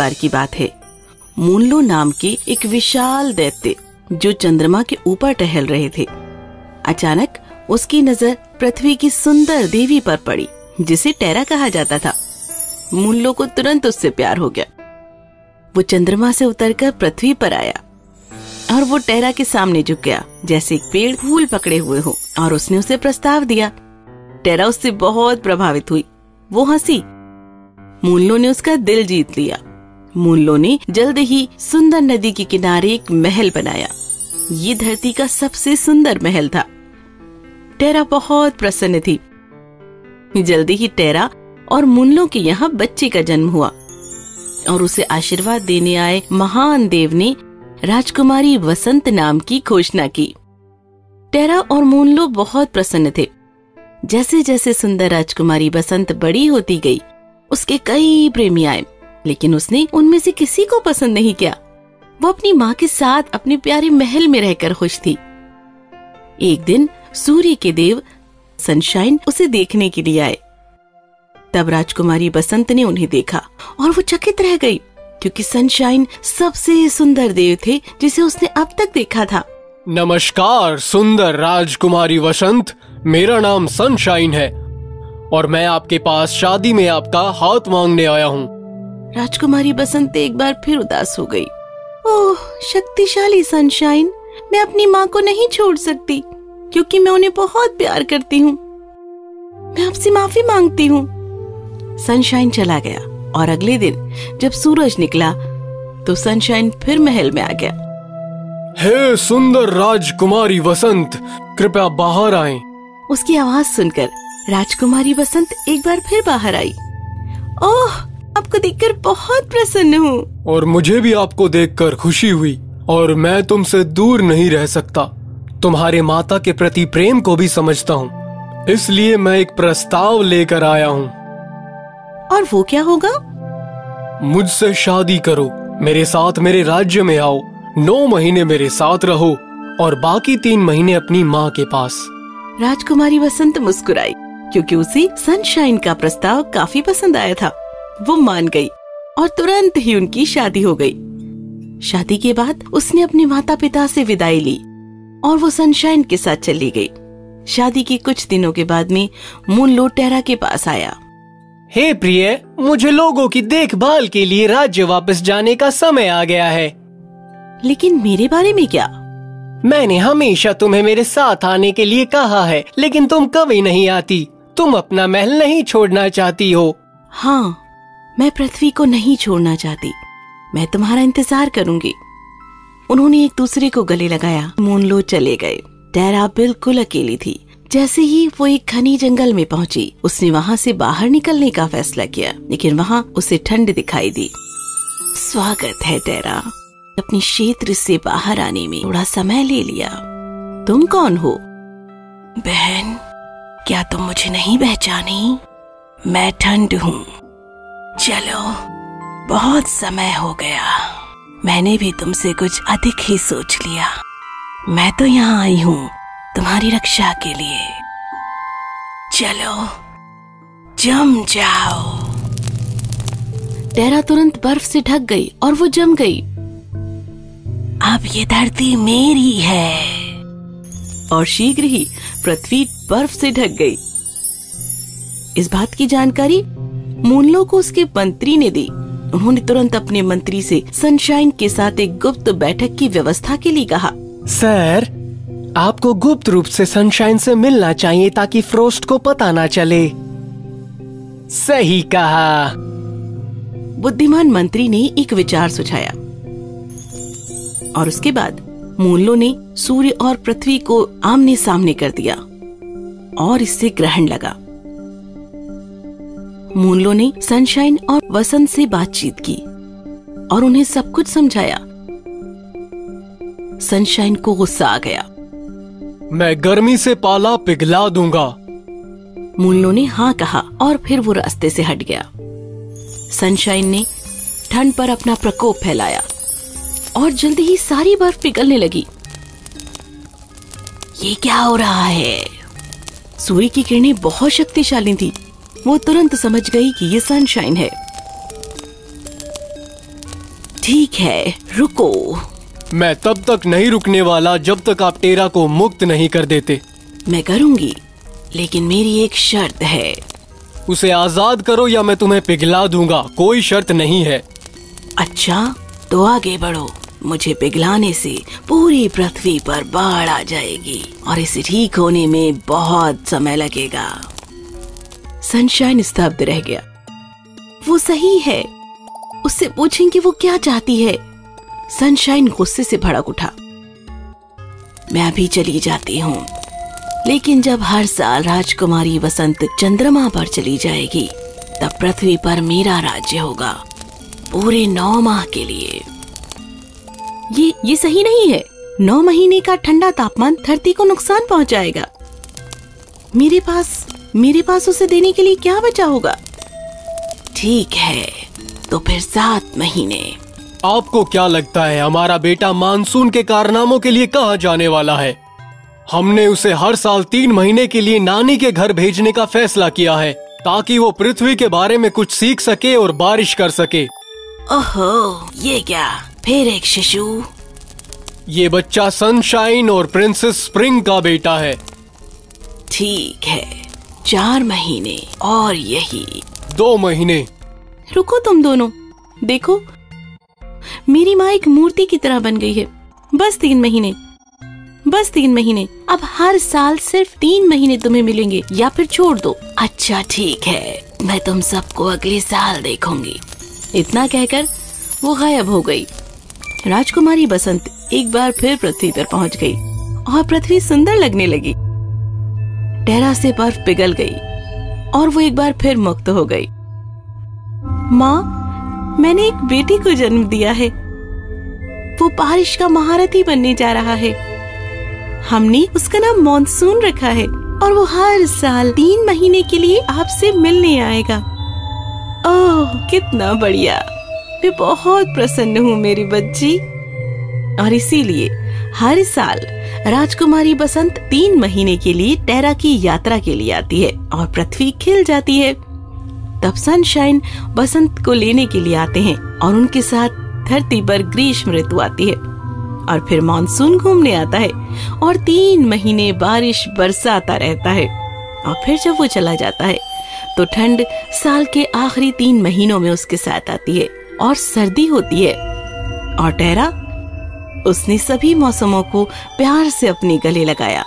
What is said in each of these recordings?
बार की बात है। मूनलो नाम के एक विशाल दैत्य जो चंद्रमा के ऊपर टहल रहे थे। अचानक उसकी नज़र पृथ्वी की सुंदर देवी पर पड़ी, जिसे टेरा कहा जाता था। मूल्लो को तुरंत उससे प्यार हो गया। वो चंद्रमा से उतरकर पृथ्वी पर आया और वो टेरा के सामने झुक गया, जैसे एक पेड़ फूल पकड़े हुए हो, और उसने उसे प्रस्ताव दिया। टेरा उससे बहुत प्रभावित हुई। वो हँसी। मूल्लो ने उसका दिल जीत लिया। मूल्लो ने जल्द ही सुंदर नदी के किनारे एक महल बनाया। ये धरती का सबसे सुंदर महल था। टेरा बहुत प्रसन्न थी। जल्दी ही टेरा और मुन्नो के यहाँ बच्चे का जन्म हुआ। और उसे आशीर्वाद देने आए महान देव ने राजकुमारी वसंत नाम की घोषणा की। टेरा और मूनलो बहुत प्रसन्न थे। जैसे जैसे सुंदर राजकुमारी बसंत बड़ी होती गई, उसके कई प्रेमी आए। लेकिन उसने उनमें से किसी को पसंद नहीं किया। वो अपनी माँ के साथ अपने प्यारे महल में रहकर खुश थी। एक दिन सूर्य के देव सनशाइन उसे देखने के लिए आए। तब राजकुमारी बसंत ने उन्हें देखा और वो चकित रह गई, क्योंकि सनशाइन सबसे सुंदर देव थे जिसे उसने अब तक देखा था। नमस्कार, सुंदर राजकुमारी वसंत। मेरा नाम सनशाइन है और मैं आपके पास शादी में आपका हाथ मांगने आया हूँ। राजकुमारी बसंत एक बार फिर उदास हो गई। ओह शक्तिशाली सनशाइन मैं अपनी माँ को नहीं छोड़ सकती क्योंकि मैं उन्हें बहुत प्यार करती हूँ। मैं आपसे माफ़ी मांगती हूँ। सनशाइन चला गया और अगले दिन जब सूरज निकला तो सनशाइन फिर महल में आ गया। हे सुंदर राजकुमारी वसंत कृपया बाहर आए। उसकी आवाज़ सुनकर राजकुमारी बसंत एक बार फिर बाहर आई। ओह आपको देखकर बहुत प्रसन्न हूँ। और मुझे भी आपको देखकर खुशी हुई और मैं तुमसे दूर नहीं रह सकता। तुम्हारे माता के प्रति प्रेम को भी समझता हूँ। इसलिए मैं एक प्रस्ताव लेकर आया हूँ। और वो क्या होगा? मुझसे शादी करो मेरे साथ मेरे राज्य में आओ नौ महीने मेरे साथ रहो और बाकी तीन महीने अपनी माँ के पास। राजकुमारी बसंत मुस्कुराई क्योंकि उसे सनशाइन का प्रस्ताव काफ़ी पसंद आया था। वो मान गई और तुरंत ही उनकी शादी हो गई। शादी के बाद उसने अपने माता पिता से विदाई ली और वो सनशाइन के साथ चली गई। शादी के कुछ दिनों के बाद में मून लोटेरा के पास आया। हे hey प्रिय मुझे लोगों की देखभाल के लिए राज्य वापस जाने का समय आ गया है। लेकिन मेरे बारे में क्या? मैंने हमेशा तुम्हें मेरे साथ आने के लिए कहा है लेकिन तुम कभी नहीं आती। तुम अपना महल नहीं छोड़ना चाहती हो। हाँ मैं पृथ्वी को नहीं छोड़ना चाहती। मैं तुम्हारा इंतज़ार करूँगी। उन्होंने एक दूसरे को गले लगाया। मूनलो चले गए। टेरा बिल्कुल अकेली थी। जैसे ही वो एक घनी जंगल में पहुँची, उसने वहाँ से बाहर निकलने का फैसला किया, लेकिन वहाँ उसे ठंड दिखाई दी। स्वागत है टेरा अपनी क्षेत्र से बाहर आने में थोड़ा समय ले लिया। तुम कौन हो? बहन, क्या तुम मुझे नहीं पहचानी? मैं ठंड हूँ। चलो बहुत समय हो गया। मैंने भी तुमसे कुछ अधिक ही सोच लिया। मैं तो यहाँ आई हूँ तुम्हारी रक्षा के लिए। चलो जम जाओ। टेरा तुरंत बर्फ़ से ढक गई और वो जम गई। अब ये धरती मेरी है। और शीघ्र ही पृथ्वी बर्फ़ से ढक गई। इस बात की जानकारी मूनलो को उसके मंत्री ने दी। उन्होंने तुरंत अपने मंत्री से सनशाइन के साथ एक गुप्त बैठक की व्यवस्था के लिए कहा। सर आपको गुप्त रूप से सनशाइन से मिलना चाहिए ताकि फ्रोस्ट को पता ना चले। सही कहा। बुद्धिमान मंत्री ने एक विचार सुझाया। और उसके बाद मूलो ने सूर्य और पृथ्वी को आमने सामने कर दिया। और इससे ग्रहण लगा। मूलो ने सनशाइन और वसंत से बातचीत की और उन्हें सब कुछ समझाया। सनशाइन को गुस्सा आ गया। मैं गर्मी से पाला पिघला दूँगा। मूलो ने हाँ कहा और फिर वो रास्ते से हट गया। सनशाइन ने ठंड पर अपना प्रकोप फैलाया और जल्दी ही सारी बर्फ़ पिघलने लगी। ये क्या हो रहा है? सूर्य की किरणें बहुत शक्तिशाली थी। वो तुरंत समझ गई कि ये सनशाइन है। ठीक है रुको। मैं तब तक नहीं रुकने वाला जब तक आप टेरा को मुक्त नहीं कर देते। मैं करूँगी लेकिन मेरी एक शर्त है। उसे आज़ाद करो या मैं तुम्हें पिघला दूँगा कोई शर्त नहीं है। अच्छा तो आगे बढ़ो। मुझे पिघलाने से पूरी पृथ्वी पर बाढ़ आ जाएगी और इसे ठीक होने में बहुत समय लगेगा। सनशाइन स्तब्ध रह गया। वो सही है। उससे पूछें कि वो क्या चाहती है। सनशाइन गुस्से से भड़क उठा। मैं अभी चली जाती हूँ। लेकिन जब हर साल राजकुमारी वसंत चंद्रमा पर चली जाएगी, तब पृथ्वी पर मेरा राज्य होगा। पूरे नौ माह के लिए। ये ये सही नहीं है। नौ महीने का ठंडा तापमान धरती को नुकसान पहुंचाएगा। मेरे पास मेरे पास उसे देने के लिए क्या बचा होगा? ठीक है तो फिर सात महीने। आपको क्या लगता है हमारा बेटा मानसून के कारनामों के लिए कहाँ जाने वाला है? हमने उसे हर साल तीन महीने के लिए नानी के घर भेजने का फैसला किया है ताकि वो पृथ्वी के बारे में कुछ सीख सके और बारिश कर सके। ओहो ये क्या? फिर एक शिशु? ये बच्चा सनशाइन और प्रिंसेस स्प्रिंग का बेटा है। ठीक है। चार महीने और यही। दो महीने। रुको तुम दोनों। देखो मेरी माँ एक मूर्ति की तरह बन गई है। बस तीन महीने। बस तीन महीने। अब हर साल सिर्फ़ तीन महीने तुम्हें मिलेंगे। या फिर छोड़ दो। अच्छा ठीक है। मैं तुम सबको अगले साल देखूँगी। इतना कहकर वो गायब हो गई। राजकुमारी बसंत एक बार फिर पृथ्वी पर पहुँच गई और पृथ्वी सुंदर लगने लगी। टेरा से बर्फ़ पिघल गई और वो एक बार फिर मुक्त हो गई। माँ, मैंने एक बेटी को जन्म दिया है। वो बारिश का महारथी बनने जा रहा है। हमने उसका नाम मॉनसून रखा है और वो हर साल तीन महीने के लिए आपसे मिलने आएगा। ओह, कितना बढ़िया। मैं बहुत प्रसन्न हूँ मेरी बच्ची। और इसीलिए हर साल राजकुमारी बसंत तीन महीने के लिए टेरा की यात्रा के लिए आती है और पृथ्वी खिल जाती है। तब सनशाइन बसंत को लेने के लिए आते हैं और उनके साथ धरती पर ग्रीष्म ऋतु आती है। और फिर मानसून घूमने आता है और तीन महीने बारिश बरसाता रहता है और फिर जब वो चला जाता है तो ठंड साल के आखिरी तीन महीनों में उसके साथ आती है और सर्दी होती है। और टेरा उसने सभी मौसमों को प्यार से अपने गले लगाया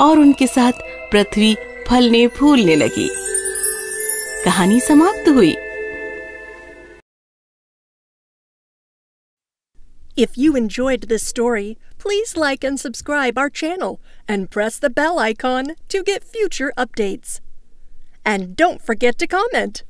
और उनके साथ पृथ्वी फलने फूलने लगी कहानी समाप्त हुई If you enjoyed this story, please like and subscribe our channel and press the bell icon to get future updates. And don't forget to comment.